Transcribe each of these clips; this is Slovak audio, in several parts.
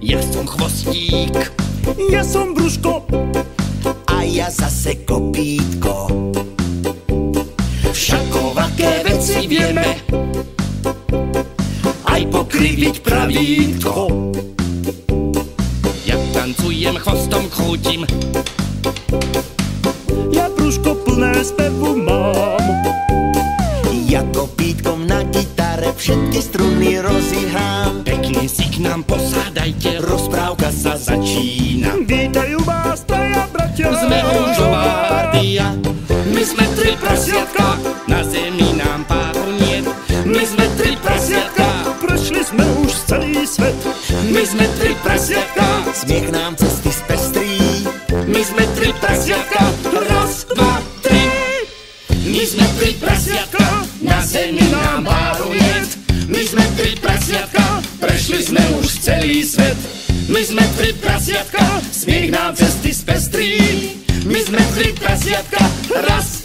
Ja som chvostík. Ja som brúško. A ja zase kopítko. Všakovaké veci vieme. Aj pokriviť pravítko. Ja tancujem, chvostom krútim. Ja brúško plné spevu mám. Ja kopítkom na gitare všetky struny rozihrám. Nám posádajte, Rozprávka sa začína. Vítajú vás traja bratia. Sme rúžová partia, my sme tri prasiatka, na zemi nám páru niet. My sme tri prasiatka, Prešli sme už celý svet. my sme tri prasiatka, Smiech nám Три кассетка, раз,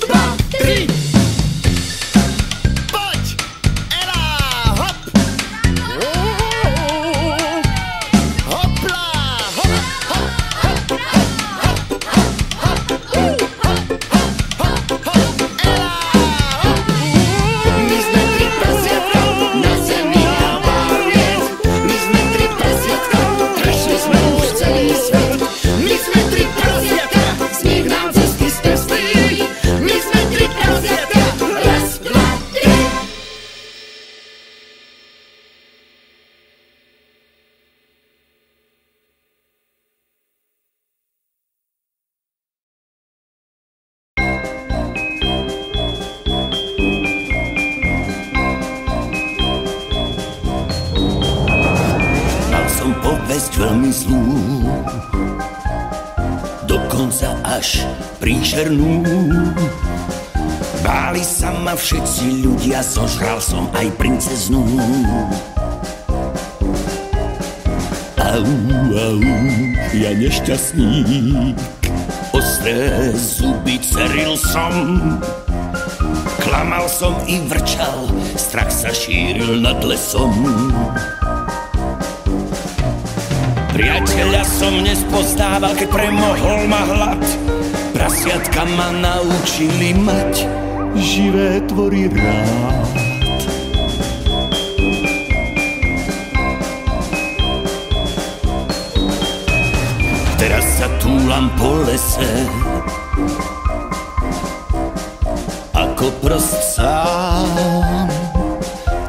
príšernú Báli sa ma všetci ľudia Zožral som aj princeznu. Au, au, ja nešťastník Ostré zuby ceril som. Klamal som i vrčal Strach sa šíril nad lesom. Priateľa som nespoznával, keď premohol ma hlad. Prasiatka ma naučili mať živé tvory rád. Teraz sa túlam po lese ako prost sám.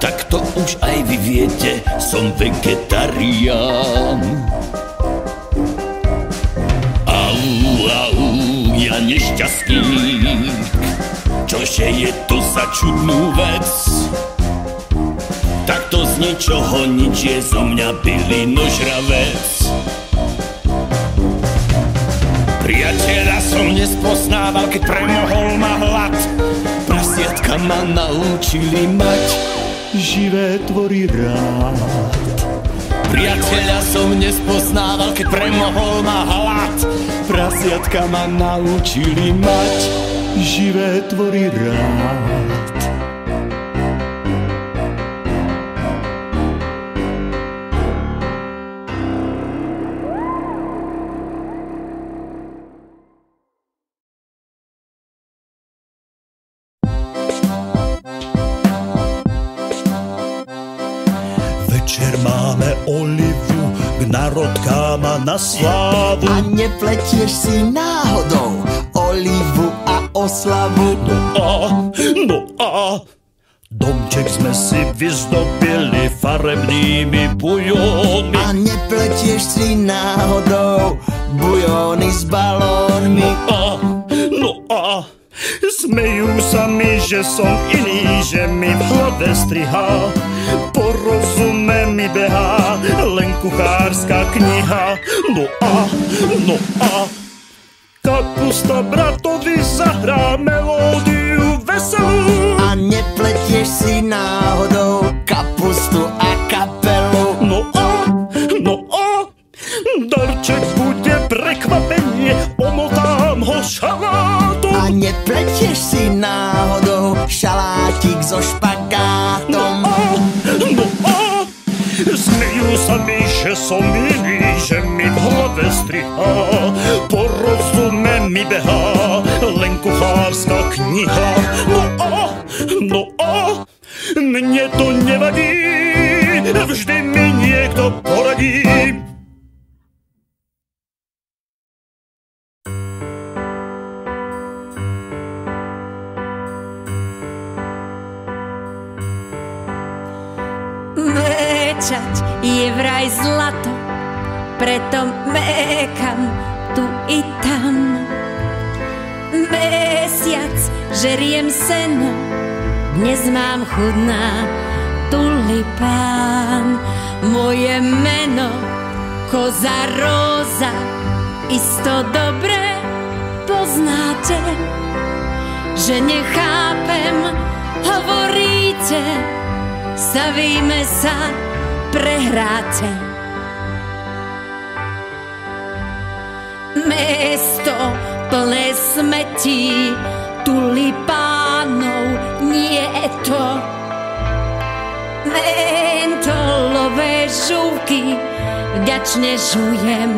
Tak to už aj vy viete, som vegetarián. Au, ja nešťastník, čože je to za čudnú vec? Takto z ničoho nič je zo mňa byli nožravec. Priateľa som nespoznával, keď premohol ma hlad. Prasiatka ma naučili mať živé tvory rád. Priateľa som nespoznával, keď premohol ma hlad. Prasiatka ma naučili mať živé tvory rád. Večer máme olivu, k narodkám a na slávu. A nepletieš si náhodou olivu a oslavu. A, no a domček sme si vyzdobili farebnými bujónmi. A nepletieš si náhodou bujóny s balónmi. A, no a smejú sa mi, že som iný, že mi v hlave strihá. Rozume mi behá len kuchárska kniha. No a, no a kapusta bratovi zahrá melódiu veselú. A nepletieš si náhodou kapustu a kapelu. No a, no a, darček bude prekvapenie, omotám ho šalátom. A nepletieš si náhodou šalátik so špagátom. Som že mi v hlave striha, po rozume mi behá, len kuchárska kniha. No a, no a, mne to nevadí, vždy mi niekto poradí. Mečať je vraj zlato, preto mekam tu i tam. Mesiac žeriem seno, dnes mám chudná tulipán. Moje meno, koza róza, isto dobre poznáte, že nechápem, hovoríte, stavíme sa, prehráte. Mesto plné smetí, tulipánov nie to. Mentolové žúky vďačne žujem,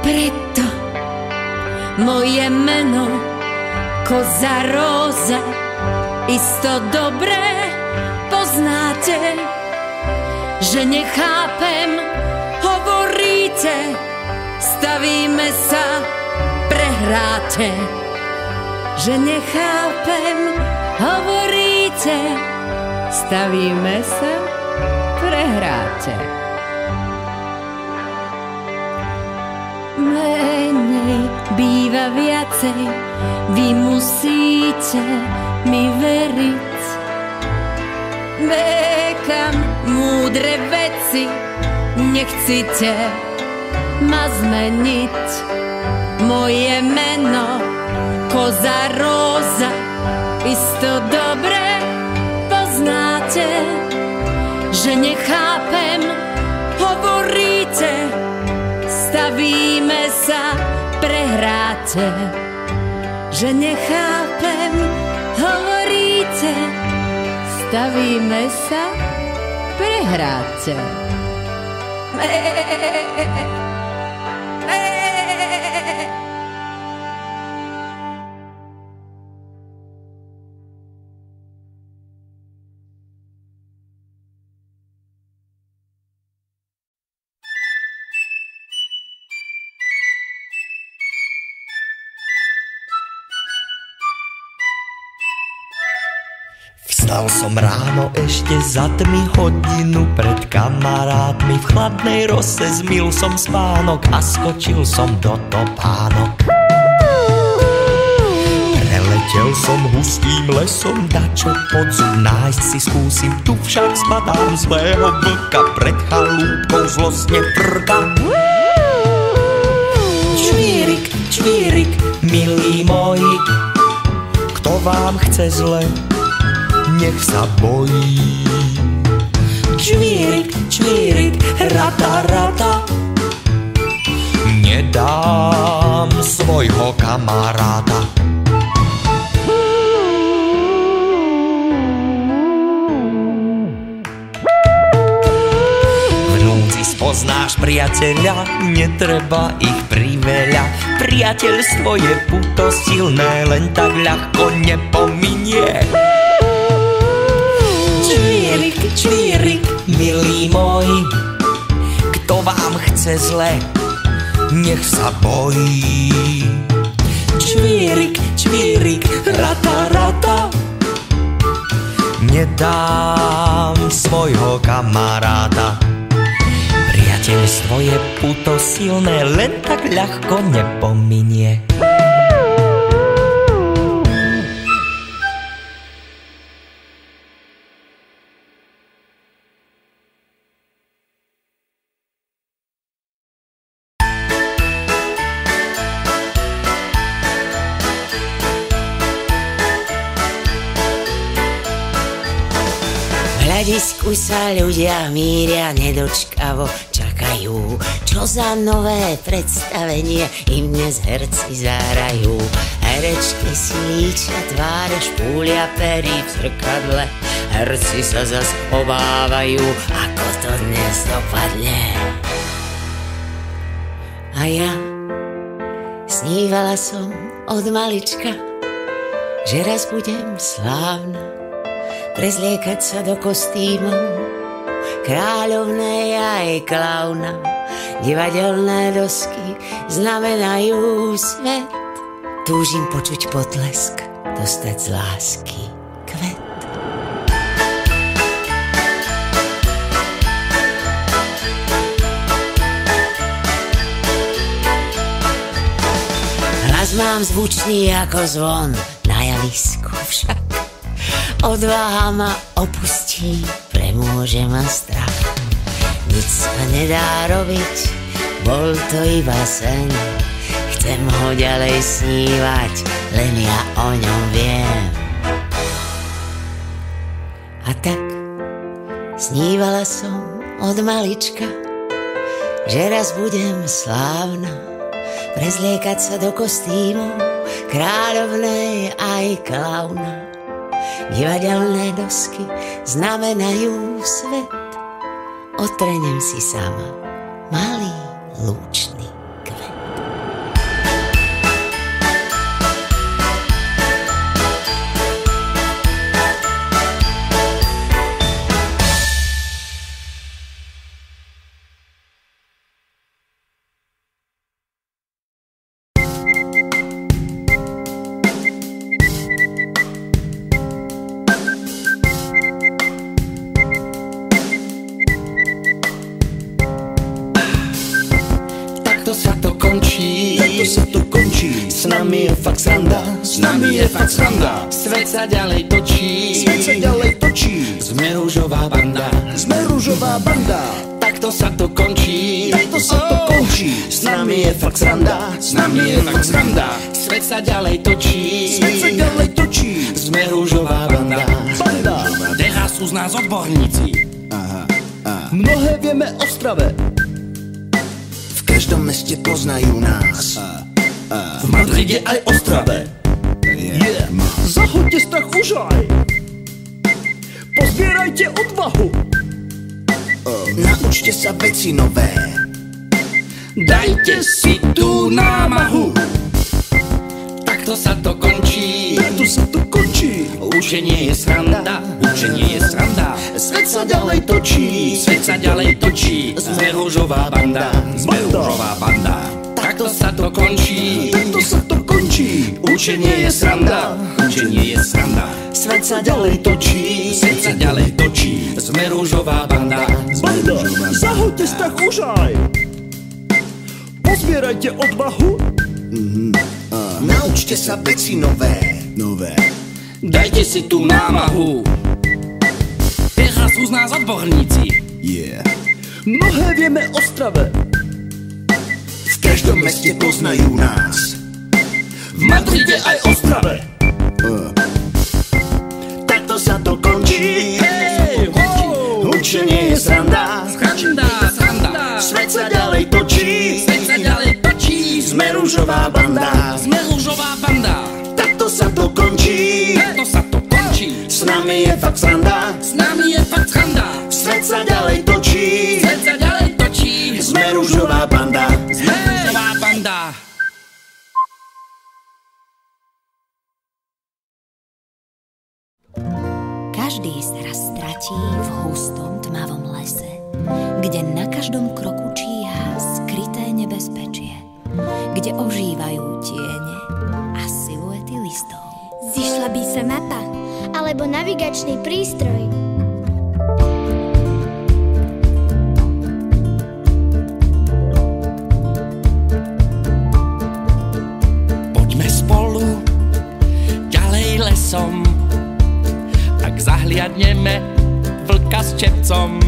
preto moje meno koza róza isto dobré poznáte, že nechápem, hovoríte, stavíme sa, prehráte. Že nechápem, hovoríte, stavíme sa, prehráte. Menej býva viacej, vy musíte mi veriť. Mekam múdre veci, nechcite ma zmeniť. Moje meno, koza róza, isto dobre poznáte, že nechápem, hovoríte, stavíme sa, prehráte. Že nechápem, hovoríte, stavíme sa, prehráte. Vstal som ráno ešte za tmy hodinu pred kamarátmi. V chladnej rose zmil som spánok a skočil som do topánok. Preletel som hustým lesom, dačo pod zub nájsť si skúsim. Tu však spadám zlého vlka, pred chalúbkou zlostne prka Čvírik, čvírik, milí moji, kto vám chce zle, nech sa bojí. Čvírik, čvírik, rata, rata, nedám svojho kamaráta. Spoznáš priateľa, netreba ich priveľa. Priateľstvo je puto silné, len tak ľahko nepominie. Čvírik, milí moji, kto vám chce zle, nech sa bojí. Čvírik, čvírik, rata, rata, nedám svojho kamaráta. Priateľstvo je puto silné, len tak ľahko nepominie. Sa ľudia míria nedočkavo čakajú, čo za nové predstavenie im dnes herci zahrajú. Herečky si líčia tváre, špúlia pery v zrkadle, herci sa zas obávajú, ako to dnes dopadne. A ja snívala som od malička, že raz budem slávna, prezliekať sa do kostýmov, kráľovnej aj klauna. Divadelné dosky znamenajú svet, túžim počuť potlesk, dostať z lásky kvet. Hlas mám zvučný ako zvon, na javisku. Odvaha ma opustí, premôže ma strach. Nič sa nedá robiť, bol to iba sen. Chcem ho ďalej snívať, len ja o ňom viem. A tak snívala som od malička, že raz budem slávna, prezliekať sa do kostýmov, kráľovnej aj klauna. Divadelné dosky znamenajú svet, otrenem si sama malý lúčný Nami je fakt sranda. Svet sa ďalej točí. Svet sa ďalej točí. Sme rúžová banda. Sme rúžová banda, Takto sa to končí. Takto sa to končí. S nami je fakt sranda. S nami je fakt sranda. Svet sa ďalej točí. Svet sa ďalej točí. Sme rúžová banda. Banda, Teraz sú z nás odborníci mnohé vieme o strave. V každom meste poznajú nás. V Madride aj Ostrave. Yeah. Zahoďte strach už aj. Pozbierajte odvahu. Naučte sa veci nové. Dajte si tú námahu. Takto sa to končí Takto sa to končí. Učenie je sranda Učenie je sranda. Svet sa ďalej točí. Svet sa ďalej točí. Sme rúžová banda Sme rúžová banda. Takto sa to končí Takto sa to končí. Učenie je sranda. Učenie je sranda. Svet sa ďalej točí. Svet sa ďalej točí. Sme rúžová banda. Banda, zahoďte strach už aj. Pozbierajte odvahu. Naučte sa veci nové. Nové. Dajte si tú námahu. Teraz sú z nás odborníci. Yeah. Mnohé vieme o strave. V každom meste poznajú nás V Madride aj Ostrave. Takto sa to končí. Hey, Učenie je sranda. Sranda, sranda, Svet sa ďalej točí. Svet sa ďalej točí, Sme rúžová banda. Sme rúžová banda. Takto sa to končí. Takto sa to končí, S nami je fakt sranda. S nami je fakt sranda. Svet sa ďalej točí Každý sa raz stratí v hustom tmavom lese, kde na každom kroku číha skryté nebezpečie, kde ožívajú tiene a siluety listov. Zišla by sa mapa alebo navigačný prístroj. Poďme spolu ďalej lesom, tak zahliadneme vlka s čepcom.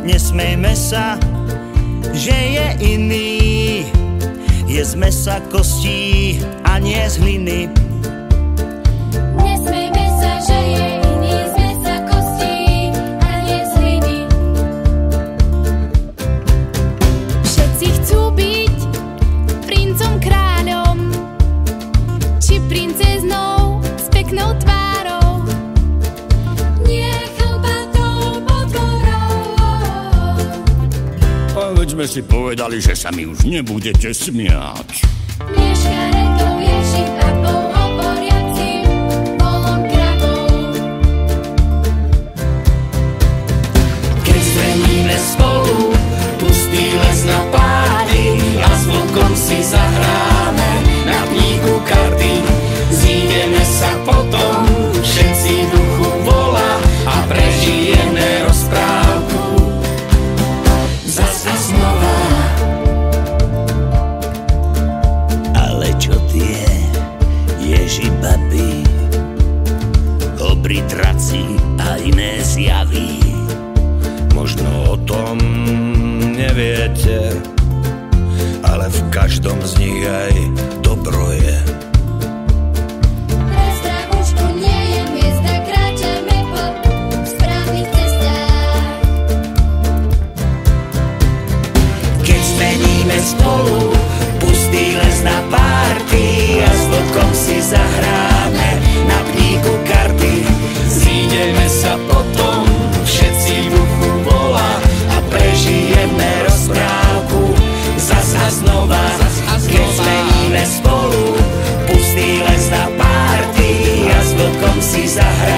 Nesmejme sa, že je iný. Je z mesa kostí a nie z hliny. Sme si povedali, že sa mi už nebudete smiať. Keď zveníme spolu pustý les na pády a s vlkom si zahráme na knihu karty. Vlkom si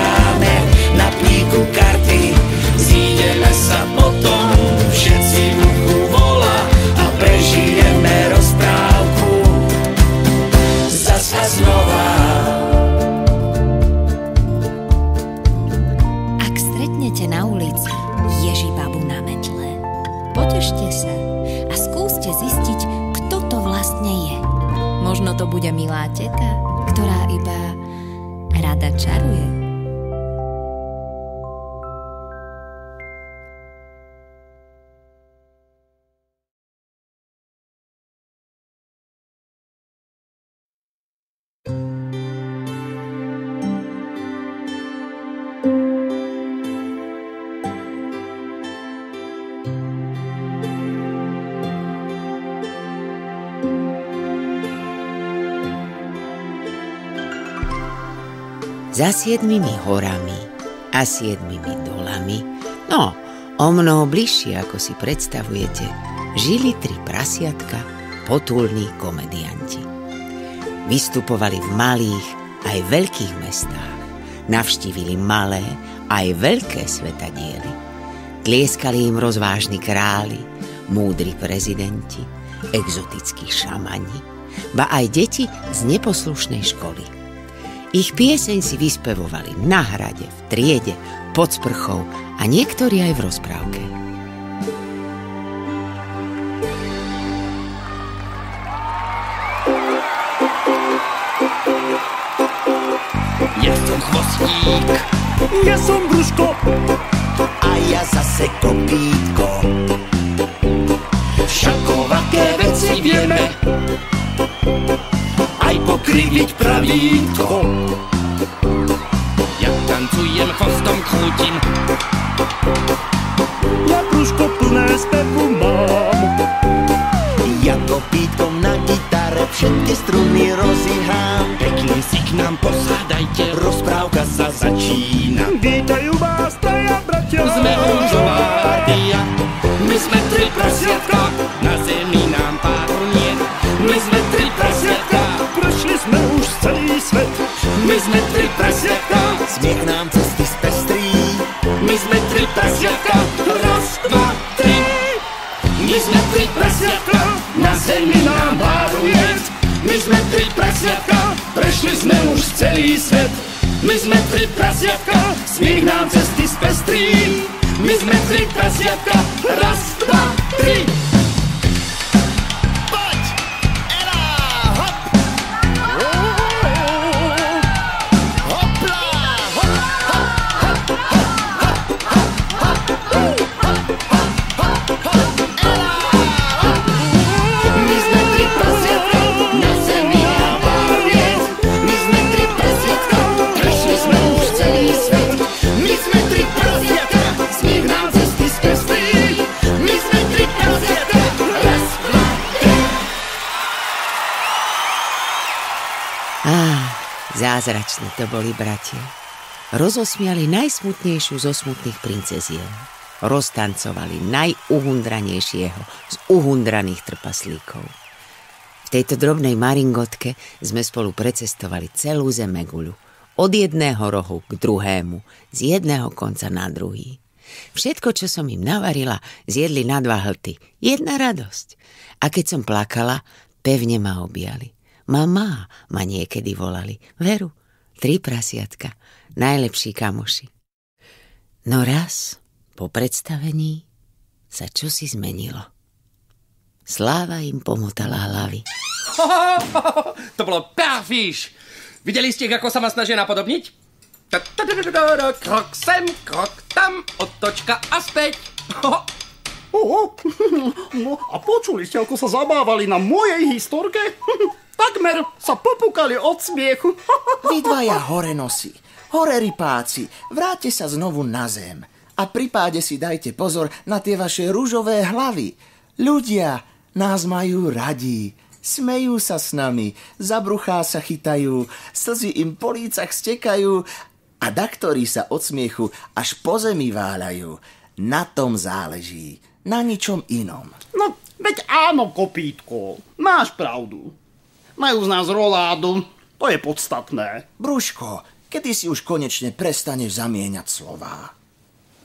Za siedmimi horami a siedmimi dolami, no, o mnoho bližšie, ako si predstavujete, žili tri prasiatka, potulní komedianti. Vystupovali v malých aj veľkých mestách, navštívili malé aj veľké svetadiely. Tlieskali im rozvážni králi, múdri prezidenti, exotickí šamani, ba aj deti z neposlušnej školy. Ich pieseň si vyspevovali na hrade, v triede, pod sprchou a niektorí aj v rozprávke. Ja som chvostík, Ja som Brúško, A ja zase kopítko. Všakovaké veci vieme, aj pokriviť pravítko. ja tancujem, chvostom krútim, ja Brúško plné spevu mám. Ja kopítkom na gitare všetky struny rozíham. pekne si k nám posádajte, Rozprávka sa začína. Vítajú vás, traja bratia. sme rúžová my sme tri prasiatka. Smiech nám cesty spestrí. My sme tri prasiatka, raz, dva, tri. My sme tri prasiatka, na zemi nám páruje. My sme tri prasiatka, prešli sme už celý svet. My sme tri prasiatka, smiech nám cesty spestrí. My sme tri prasiatka, raz, zázrační to boli bratia. Rozosmiali najsmutnejšiu zo smutných princezien. roztancovali najuhundranejšieho z uhundraných trpaslíkov. V tejto drobnej maringotke sme spolu precestovali celú zemeguľu. Od jedného rohu k druhému, z jedného konca na druhý. Všetko, čo som im navarila, zjedli na dva hlty. Jedna radosť. A keď som plakala, pevne ma objali. Mama ma niekedy volali. Veru, tri prasiatka, najlepší kamoši. No raz, po predstavení, sa čosi zmenilo. Sláva im pomotala hlavy. To bolo perfíš. Videli ste, ako sa ma snažia napodobniť? Krok sem, krok tam, otočka a späť. Oho, a počuli ste, ako sa zabávali na mojej historke? Takmer sa popukali od smiechu. Vy dvaja hore nosy, hore rypáci, vráťte sa znovu na zem. A pri páde si dajte pozor na tie vaše rúžové hlavy. Ľudia, nás majú radí. Smejú sa s nami, za bruchá sa chytajú, slzy im po lícach stekajú a daktorí sa od smiechu až po zemi váľajú. Na tom záleží, na ničom inom. No, veď áno, kopítko, máš pravdu. Majú z nás roládu, to je podstatné. Brúško, kedy si už konečne prestaneš zamieňať slová?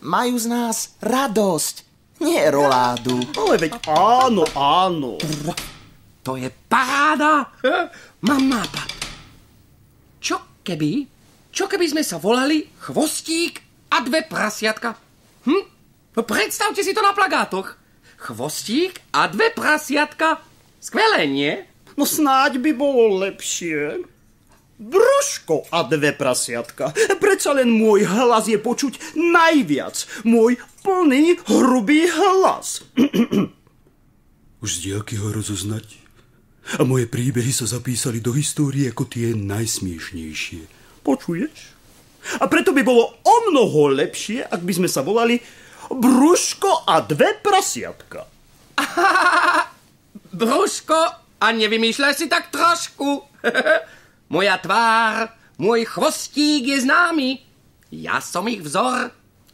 Majú z nás radosť, nie roládu. Ale veď áno, áno. To je paráda. Mám nápad. Čo keby? Čo keby sme sa volali Chvostík a dve prasiatka? Hm? No predstavte si to na plagátoch. Chvostík a dve prasiatka. Skvelé, nie? No snáď by bolo lepšie. Brúško a dve prasiatka. Predsa len môj hlas je počuť najviac. Môj plný, hrubý hlas. Už z ho rozoznať. A moje príbehy sa zapísali do histórie ako tie najsmiešnejšie. Počuješ? A preto by bolo o mnoho lepšie, ak by sme sa volali Brúško a dve prasiatka. Brúško a nevymýšľaj si tak trošku. Moja tvár, môj chvostík je známy. Ja som ich vzor.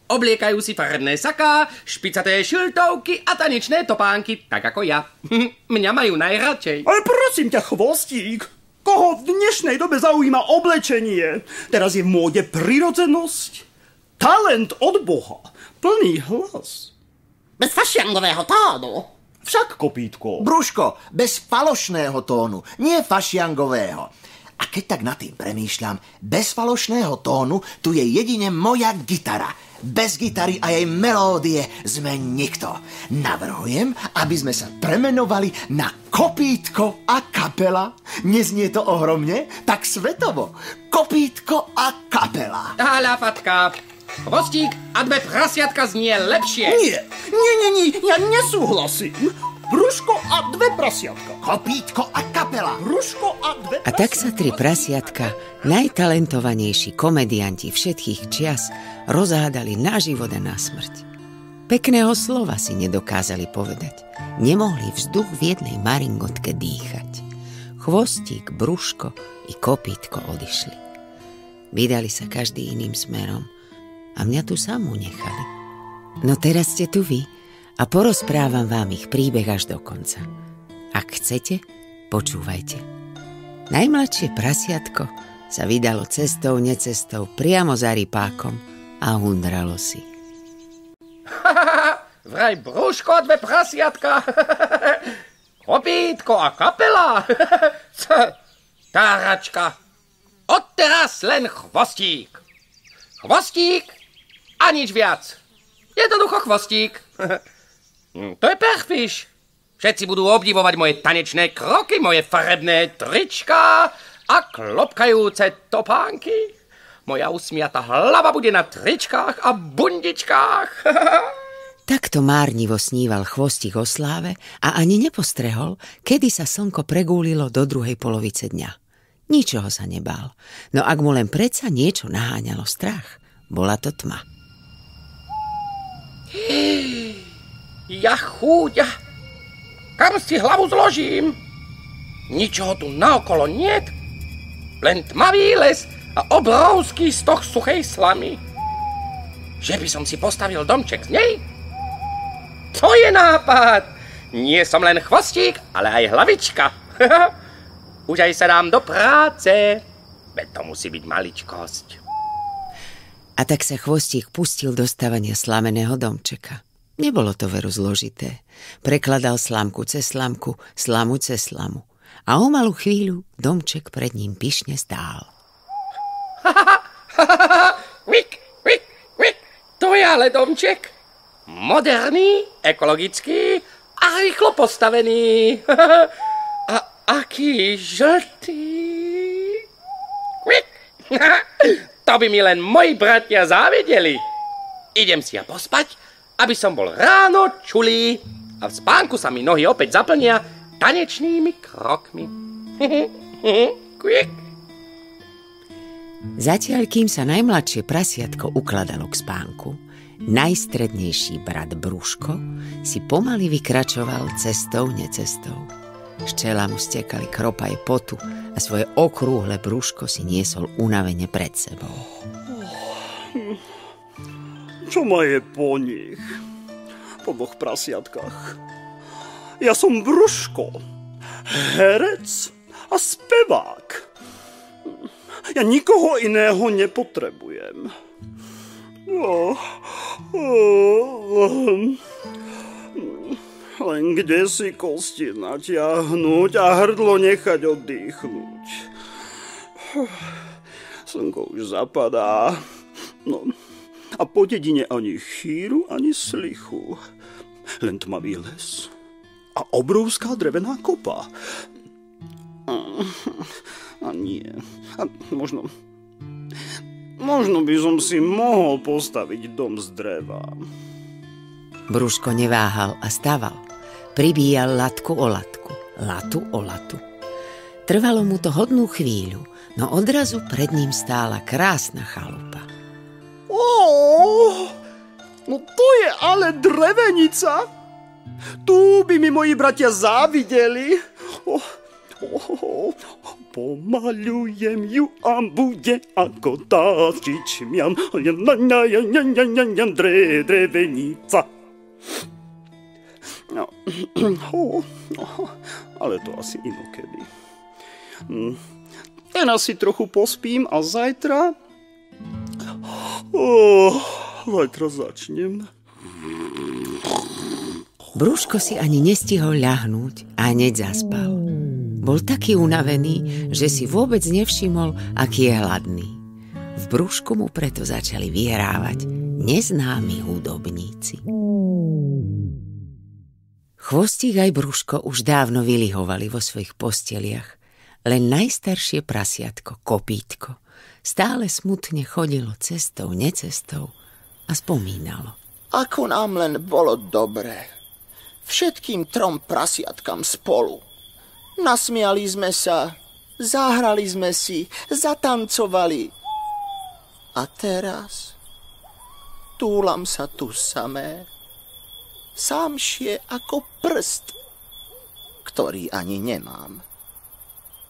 Obliekajú si farebné saká, špicaté šiltovky a tanečné topánky, tak ako ja. Mňa majú najradšej. Ale prosím ťa, chvostík, koho v dnešnej dobe zaujíma oblečenie? Teraz je v móde prirodzenosť, talent od Boha, plný hlas. Bez fašiangového tónu. Však, kopítko. Brúško, bez falošného tónu, nie fašiangového. A keď tak nad tým premýšľam, bez falošného tónu tu je jedine moja gitara. Bez gitary a jej melódie sme nikto. Navrhujem, aby sme sa premenovali na Kopítko a kapela. Neznie to ohromne? Tak svetovo. Kopítko a kapela. Háľa, fatka. Chvostík a dve prasiatka znie lepšie. Nie, nie, nie, nie, ja nesúhlasím. Brúško a dve prasiatka. Kopítko a kapela. Brúško a dve A tak sa tri prasiatka, najtalentovanejší komedianti všetkých čias, rozhádali na život a na smrť. Pekného slova si nedokázali povedať. Nemohli vzduch v jednej maringotke dýchať. Chvostík, brúško i kopítko odišli. Vydali sa každý iným smerom a mňa tu samú nechali. No teraz ste tu vy a porozprávam vám ich príbeh až do konca. Ak chcete, počúvajte. Najmladšie prasiatko sa vydalo cestou, necestou priamo za rypákom a hundralo si. Vraj brúško dve prasiatka. Kopítko a kapela. Táračka. Odteraz len chvostík. Chvostík a nič viac. Jednoducho chvostík. To je perfíš. Všetci budú obdivovať moje tanečné kroky, moje farebné trička a klopkajúce topánky. Moja usmiata hlava bude na tričkách a bundičkách. Takto márnivo sníval chvostík o sláve a ani nepostrehol, kedy sa slnko pregúlilo do druhej polovice dňa. Ničoho sa nebál, no ak mu len predsa niečo naháňalo strach, bola to tma. Ja chúďa, kam si hlavu zložím? Ničoho tu naokolo niet, len tmavý les a obrovský stoch suchej slamy. Že by som si postavil domček z nej? To je nápad. Nie som len chvostík, ale aj hlavička. Už aj sa dám do práce. Veď to musí byť maličkosť. A tak sa chvostík pustil do stavania slameného domčeka. Nebolo to veru zložité. Prekladal slamku cez slamku, slamu cez slamu. A o malú chvíľu domček pred ním pyšne stál. Vik, vik, vik. To je ale domček. Moderný, ekologický a rýchlo postavený. A aký žltý. To by mi len moji bratia závideli. Idem si ja pospať, aby som bol ráno čulý a v spánku sa mi nohy opäť zaplnia tanečnými krokmi. Quick. Zatiaľ, kým sa najmladšie prasiatko ukladalo k spánku, najstrednejší brat Brúško si pomaly vykračoval cestou necestou. Z čela mu stekali kropaj potu a svoje okrúhle brúško si niesol unavene pred sebou. Čo ma je po nich? Po dvoch prasiatkách. Ja som Brúško, herec a spevák. Ja nikoho iného nepotrebujem. Oh, oh, len kde si kosti natiahnuť a hrdlo nechať oddychnúť. Slnko už zapadá. No, a po dedine ani chýru, ani slichu. Len tmavý les a obrovská drevená kopa. A nie. A možno... Možno by som si mohol postaviť dom z dreva. Brúško neváhal a staval. Pribíjal latku o latku, latu o latu. Trvalo mu to hodnú chvíľu, no odrazu pred ním stála krásna chalupa. Oh, no to je ale drevenica. Tu by mi moji bratia závideli. Oh, oh, pomalujem ju a bude ako táčič miam. Dre, drevenica. No, oh, ale to asi inokedy. Hm, Teraz si trochu pospím a zajtra... Oh, zajtra začnem. Brúško si ani nestihol ľahnúť a hneď zaspal. Bol taký unavený, že si vôbec nevšimol, aký je hladný. V brúšku mu preto začali vyhrávať neznámi hudobníci. Chvostík aj brúško už dávno vylihovali vo svojich posteliach. Len najstaršie prasiatko, kopítko, stále smutne chodilo cestou, necestou a spomínalo. Ako nám len bolo dobre. Všetkým trom prasiatkam spolu. Nasmiali sme sa, zahrali sme si, zatancovali. A teraz túlam sa tu samé, sámšie ako prst, ktorý ani nemám.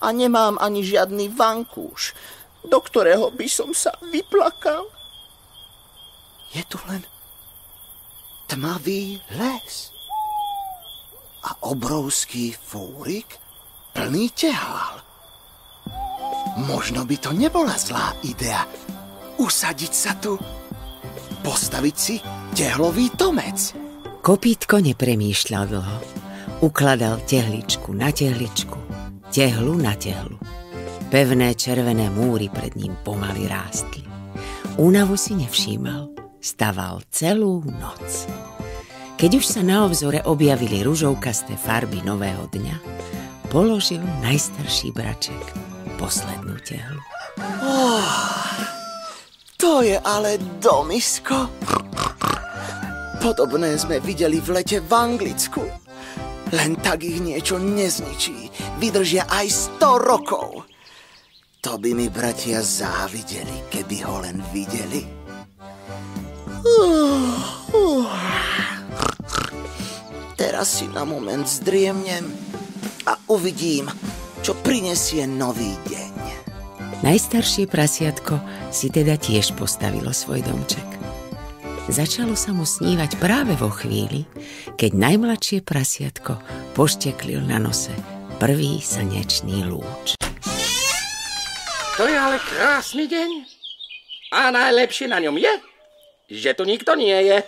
A nemám ani žiadny vankúš, do ktorého by som sa vyplakal. Je tu len tmavý les a obrovský fúrik plný tehál. Možno by to nebola zlá idea usadiť sa tu, postaviť si tehlový tomec. Kopítko nepremýšľal dlho. Ukladal tehličku na tehličku, tehlu na tehlu. Pevné červené múry pred ním pomaly rástli. Únavu si nevšímal, staval celú noc. Keď už sa na obzore objavili ružovkasté farby nového dňa, položil najstarší braček poslednú tehlu. Oh, to je ale domisko. Podobné sme videli v lete v Anglicku. Len tak ich niečo nezničí. Vydržia aj 100 rokov. To by mi bratia závideli, keby ho len videli. Teraz si na moment zdriemnem a uvidím, čo prinesie nový deň. Najstaršie prasiatko si teda tiež postavilo svoj domček. Začalo sa mu snívať práve vo chvíli, keď najmladšie prasiatko pošteklil na nose prvý slnečný lúč. To je ale krásny deň. A najlepšie na ňom je, že tu nikto nie je.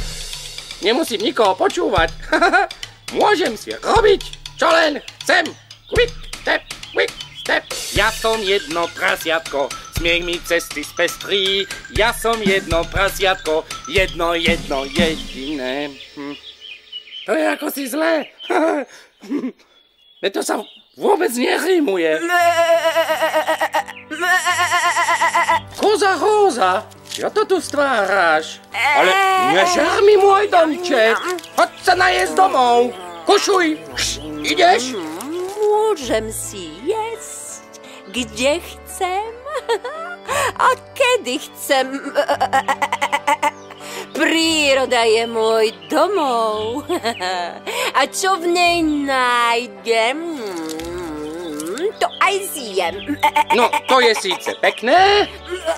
Nemusím nikoho počúvať. Môžem si robiť, čo len chcem. Quick step, quick step. Ja som jedno prasiatko, smiech mi cesty spestrí. Ja som jedno prasiatko, jedno, jedno, jediné. Hm. To je ako si zlé. Veď to sa vôbec nerímuje. Koza Róza, čo to tu stváraš? Ale nežer mi môj domček. Choď sa najesť domov. Košuj. Kš, ideš? Môžem si jesť, kde chcem a kedy chcem. Príroda je môj domov. A čo v nej nájdem, to aj zjem. No, to je síce pekné,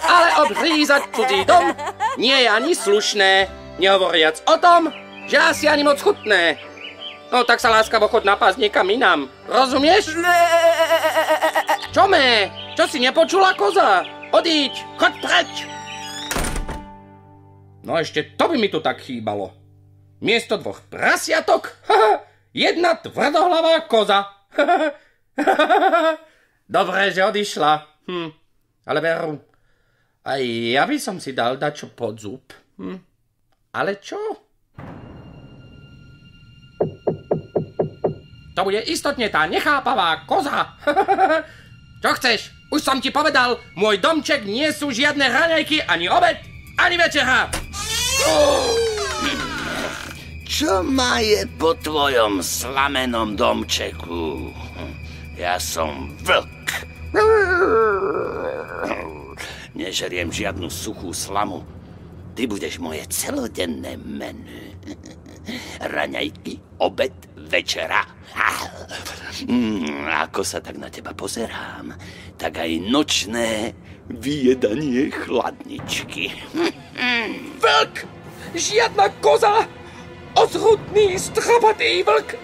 ale obhrízať cudzí dom nie je ani slušné, nehovoriac o tom, že asi ani moc chutné. No, tak sa láskavo chod napásť niekam inám. Rozumieš? Čo Čo si nepočula, koza? Odíď, choď preč! No ešte to by mi tu tak chýbalo. Miesto dvoch prasiatok, jedna tvrdohlavá koza. Dobre, že odišla. Hm. Ale veru, aj ja by som si dal dačo pod zub. Hm. Ale čo? To bude istotne tá nechápavá koza. čo chceš? Už som ti povedal, môj domček nie sú žiadne raňajky, ani obed, ani večera. Čo má je po tvojom slamenom domčeku? Ja som vlk. Nežeriem žiadnu suchú slamu. Ty budeš moje celodenné menu. Raňajky, obed, večera. Mm, ako sa tak na teba pozerám, tak aj nočné vyjedanie chladničky. Vlk! Žiadna koza! Ozhutný, strapatý vlk!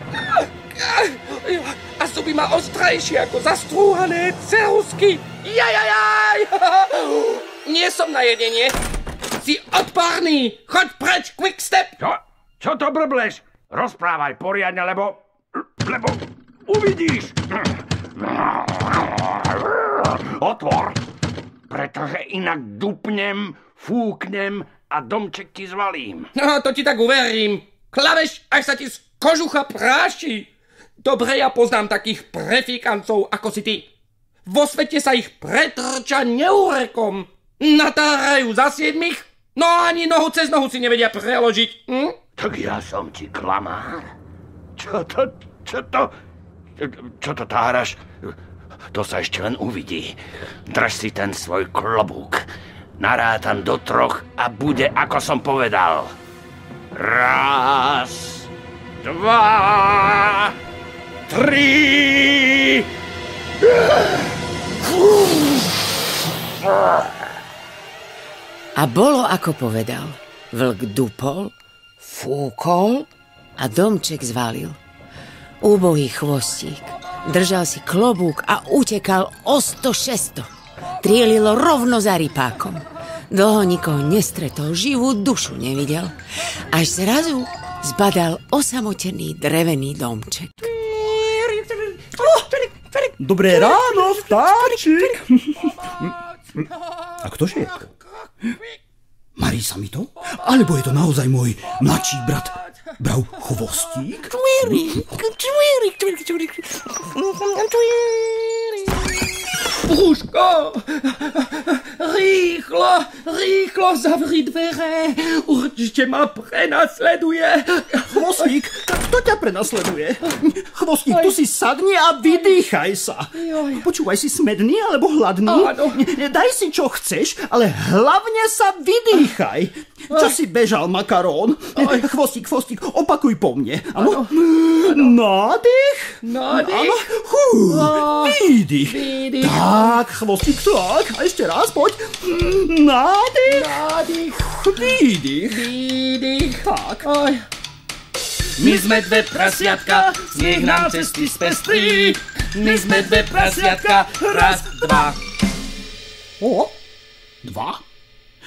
A zuby má ostrejšie ako zastrúhané cerusky! Jajajaj! Nie som na jedenie! Si odpárny! Choď preč, quick step! Čo? Čo to brbleš? Rozprávaj poriadne, lebo... Lebo uvidíš! Otvor! Pretože inak dupnem, fúknem a domček ti zvalím. No, to ti tak uverím. Klaveš, až sa ti z kožucha práši. Dobre, ja poznám takých prefíkancov ako si ty. Vo svete sa ich pretrča neurekom. Natárajú za siedmých, no ani nohu cez nohu si nevedia preložiť. Hm? Tak ja som ti klamár. Čo to, čo to, čo to táraš? To sa ešte len uvidí. Drž si ten svoj klobúk. Narátam do troch a bude, ako som povedal. Raz, dva, tri. A bolo, ako povedal. Vlk dupol, fúkol a domček zvalil. Úbohý chvostík. Držal si klobúk a utekal o 100-600. Trielilo rovno za rypákom. Dlho nikoho nestretol, živú dušu nevidel. Až zrazu zbadal osamotený drevený domček. Dobré ráno, vtáčik. A ktože je to? Marí sa mi to? Alebo je to naozaj môj mladší brat, brav Chvostík? Brúško! Rýchlo, rýchlo zavri dvere. Určite ma prenasleduje. Chvostík, kto ťa prenasleduje? Chvostík, tu si sadni a vydýchaj sa. Počúvaj, si smedný alebo hladný? Áno. Daj si, čo chceš, ale hlavne sa vydýchaj. Čo si bežal, makarón? Chvostík, chvostík, opakuj po mne. Áno? Nádych, Nádych. Hú, výdych. Výdych. Tak, chvostík, tak. A ešte raz, poď. Nádych. Nádych. Výdych. Výdych. Tak. Oj. My sme dve prasiatka, nech nám cesty spestrí. My sme dve prasiatka, raz, dva. O, dva?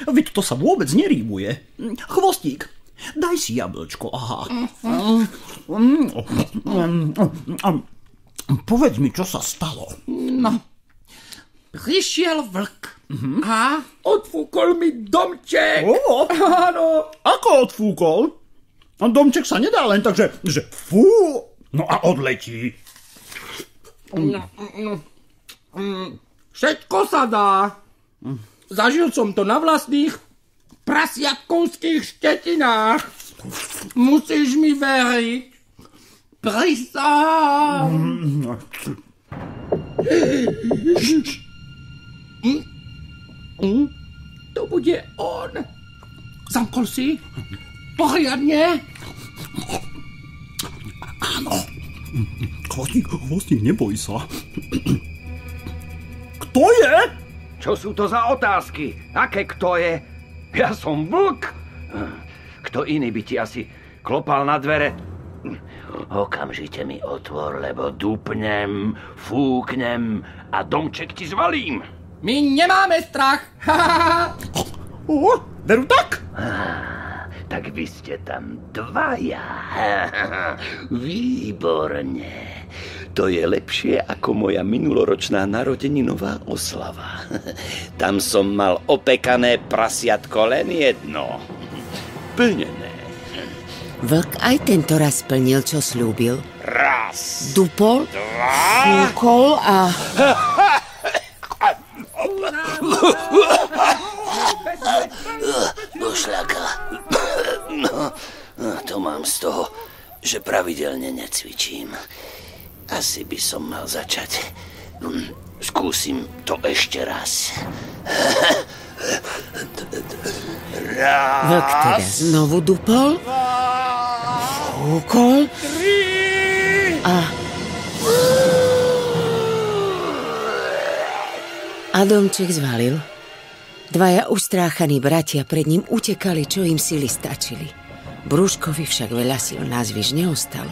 Veď to sa vôbec nerímuje. Chvostík, daj si jablčko, aha. Povedz mi, čo sa stalo. No. Prišiel vlk a odfúkol mi domček. O, Áno. ako odfúkol? A domček sa nedá len tak, že, že fú, no a odletí. No, no, mm, Všetko sa dá. Zažil som to na vlastných prasiatkovských štetinách. Musíš mi veriť. Prisám. Mm, mm, To bude on. Zamkol si? Poriadne? Chvostík, chvostík, neboj sa. Kto je? Čo sú to za otázky? Aké kto je? Ja som vlk. Kto iný by ti asi klopal na dvere? Okamžite mi otvor, lebo dupnem, fúknem a domček ti zvalím. My nemáme strach. O, veru tak? Tak vy ste tam dvaja. Výborne. To je lepšie ako moja minuloročná narodeninová oslava. Tam som mal opekané prasiatko len jedno. Plnené. Vlk aj tento raz splnil, čo slúbil. Raz. Dupol, Dva. fúkol a... Bošľaka. No, to mám z toho, že pravidelne necvičím. Asi by som mal začať. Skúsim to ešte raz. Vlk teda Raz. znovu dupol, fúkol a... A domček zvalil. Dvaja ustráchaní bratia pred ním utekali, čo im sily stačili. Brúškovi však veľa síl na neostalo.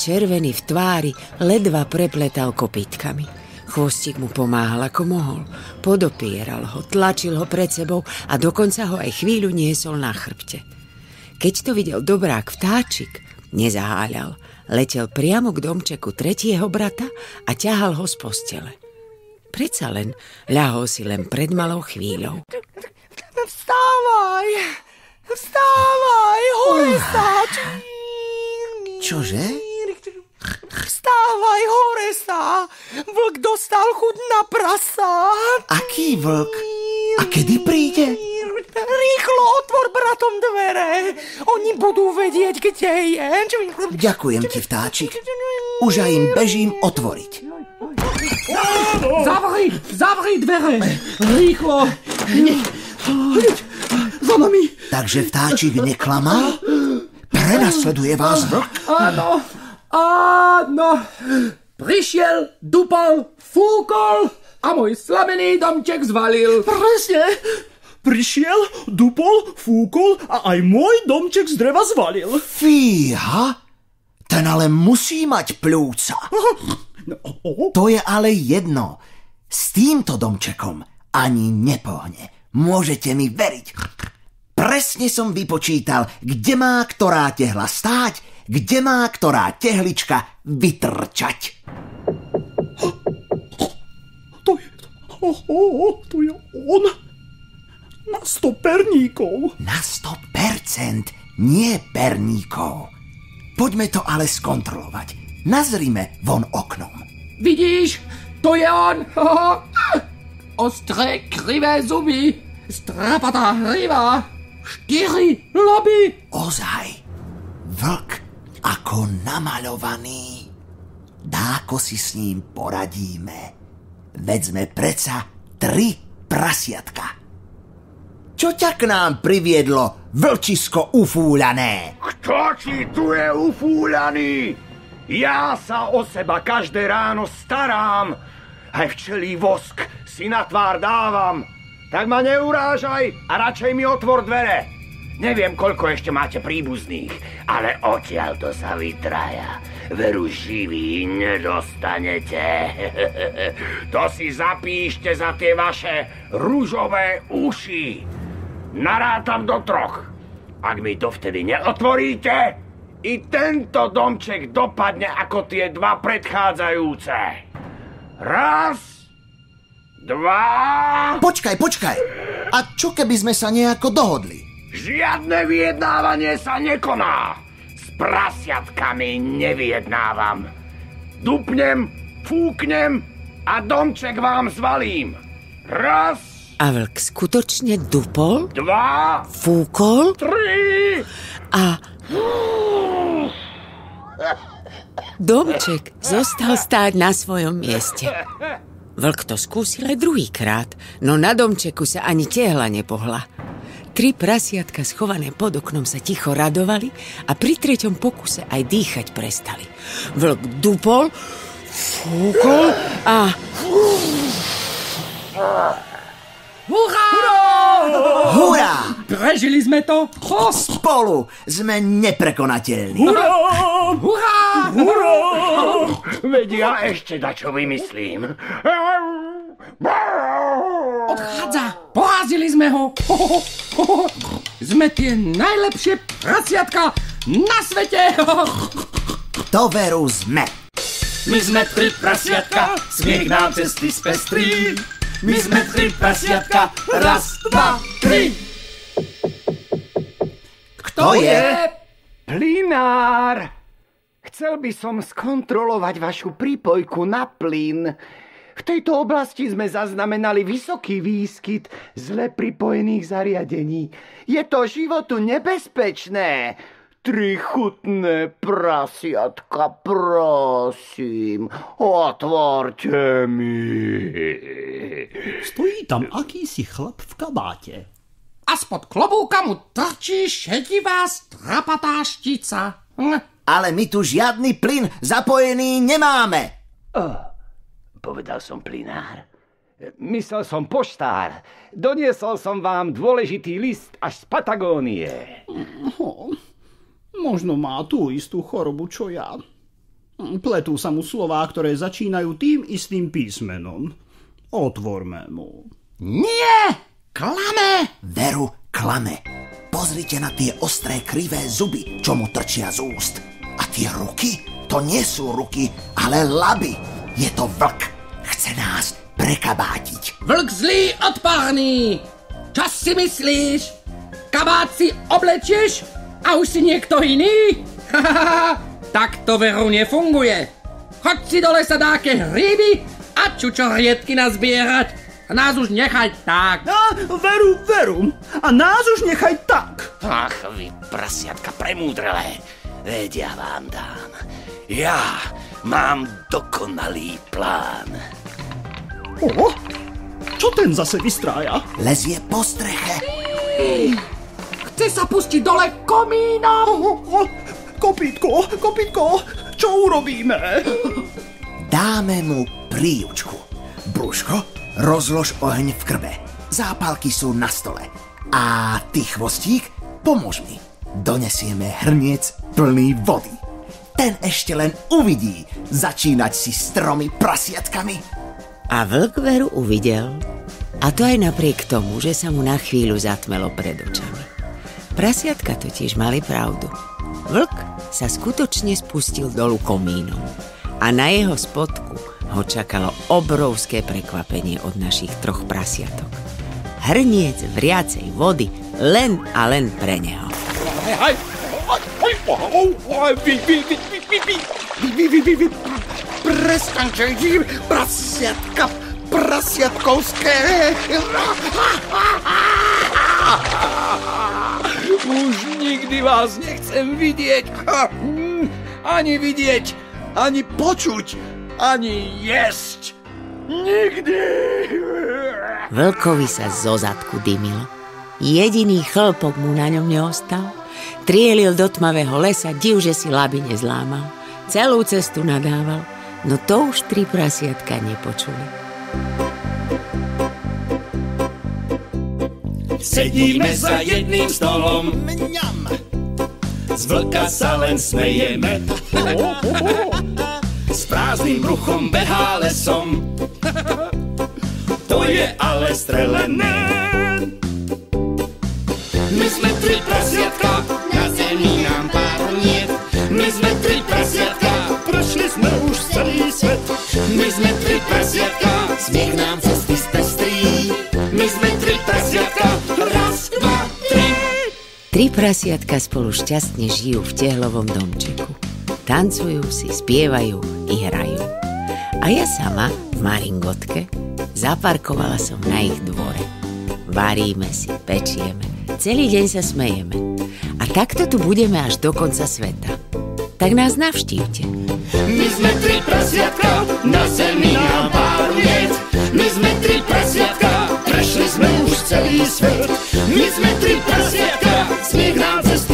Červený v tvári ledva prepletal kopítkami. Chvostík mu pomáhal ako mohol. Podopieral ho, tlačil ho pred sebou a dokonca ho aj chvíľu niesol na chrbte. Keď to videl dobrák vtáčik, nezaháľal. Letel priamo k domčeku tretieho brata a ťahal ho z postele. Predsa len ľahol si len pred malou chvíľou. Vstávaj! Vstávaj! Hore sa! Čože? Vstávaj, hore sa! Vlk dostal chuť na prasa! Aký vlk? A kedy príde? Rýchlo otvor bratom dvere! Oni budú vedieť, kde je. Ďakujem ti, vtáčik. Už aj im bežím otvoriť. Zavri, zavri dvere. Rýchlo. Za nami. Takže vtáčik neklamal? Prenasleduje vás vlk? Áno, áno. Prišiel, dupol, fúkol a môj slamený domček zvalil. Presne. Prišiel, dupol, fúkol a aj môj domček z dreva zvalil. Fíha, ten ale musí mať pľúca. To je ale jedno. S týmto domčekom ani nepohne. Môžete mi veriť. Presne som vypočítal, kde má ktorá tehla stáť, kde má ktorá tehlička vytrčať. To je, oh, oh, to je on. Na sto perníkov. Na 100%, nie perníkov. Poďme to ale skontrolovať. Nazrime von oknom. Vidíš, to je on. Ostré, krivé zuby, strapatá hriva, štyri loby. Ozaj, vlk ako namaľovaný. Dáko si s ním poradíme. Veď sme preca tri prasiatka. Čo ťa k nám priviedlo, vlčisko ufúľané? Kto ti tu je ufúľaný? Ja sa o seba každé ráno starám. Aj včelí vosk si na tvár dávam. Tak ma neurážaj a radšej mi otvor dvere. Neviem, koľko ešte máte príbuzných, ale odtiaľ to sa vytraja. Veru živý nedostanete. to si zapíšte za tie vaše rúžové uši. Narátam do troch. Ak mi to vtedy neotvoríte, i tento domček dopadne ako tie dva predchádzajúce. Raz, dva... Počkaj, počkaj. A čo keby sme sa nejako dohodli? Žiadne vyjednávanie sa nekoná. S prasiatkami nevyjednávam. Dupnem, fúknem a domček vám zvalím. Raz, A vlk skutočne dupol, dva, fúkol tri. a domček zostal stáť na svojom mieste. Vlk to skúsil aj druhýkrát, no na domčeku sa ani tehla nepohla. Tri prasiatka schované pod oknom sa ticho radovali a pri treťom pokuse aj dýchať prestali. Vlk dupol, fúkol a... Hurá! Hurá! Prežili sme to! Ho! Spolu sme neprekonateľní. Hurá! Hurá! Hurá! Veď ja ešte dačo vymyslím. Odchádza! Porazili sme ho! Ho, ho, ho, ho. Sme tie najlepšie prasiatka na svete! To veru sme. My sme tri prasiatka, smiech nám cesty spestrí. My sme tri prasiatka, raz, dva, tri. Kto je? Plinár! Chcel by som skontrolovať vašu prípojku na plyn. V tejto oblasti sme zaznamenali vysoký výskyt zle pripojených zariadení. Je to životu nebezpečné. Tri chutné prasiatka, prosím, otvorte mi. Stojí tam akýsi chlap v kabáte. A spod klobúka mu trčí šedivá strapatá štica. Hm. Ale my tu žiadny plyn zapojený nemáme. Oh, povedal som plinár. Myslel som poštár. Doniesol som vám dôležitý list až z Patagónie. Ho, možno má tú istú chorobu, čo ja. Pletú sa mu slová, ktoré začínajú tým istým písmenom. Otvorme mu. Nie! Klame! Veru klame. Pozrite na tie ostré krivé zuby, čo mu trčia z úst. A tie ruky? To nie sú ruky, ale laby. Je to vlk. Chce nás prekabátiť. Vlk zlý odpárný! Čo si myslíš? Kabát si oblečieš a už si niekto iný? tak to veru nefunguje. Choď si do lesa dáke hríby a čučoriedky nazbierať. A nás už nechaj tak. A, veru, veru. A nás už nechaj tak. Ach, vy prasiatka premúdrelé. Veď ja vám dám. Ja mám dokonalý plán. O, čo ten zase vystrája? Lezie po streche. Chce sa pustiť dole komínom. Kopítko, kopítko, čo urobíme? Dáme mu príučku. Brúško, rozlož oheň v krbe. Zápalky sú na stole. A ty, chvostík, pomôž mi. Donesieme hrniec plný vody. Ten ešte len uvidí začínať si s tromi prasiatkami. A vlk veru uvidel. A to aj napriek tomu, že sa mu na chvíľu zatmelo pred očami. Prasiatka totiž mali pravdu. Vlk sa skutočne spustil dolu komínom a na jeho spodku ho čakalo obrovské prekvapenie od našich troch prasiatok. Hrniec vriacej vody len a len pre neho. Prestaňte, prasiatka, prasiatkovské! Už nikdy vás nechcem vidieť, ani vidieť, ani počuť, ani jesť. Nikdy. Vlkovi sa zo zadku dymilo. Jediný chlpok mu na ňom neostal. Trielil do tmavého lesa, div, že si laby nezlámal. Celú cestu nadával, no to už tri prasiatka nepočuli. Sedíme za jedným stolom, z vlka sa len smejeme. S prázdnym bruchom behá lesom, to je ale strelené. My sme tri prasiatka, na zemi nám pár niet. My sme tri prasiatka, prešli sme už celý svet. My sme tri prasiatka, smiech nám prasiatka spolu šťastne žijú v tehlovom domčeku. Tancujú si, spievajú i hrajú. A ja sama v Maringotke zaparkovala som na ich dvore. Varíme si, pečieme, celý deň sa smejeme. A takto tu budeme až do konca sveta. Tak nás navštívte. My sme tri prasiatka, na zemi niet. My sme tri prasiatka, prešli sme už celý svet. My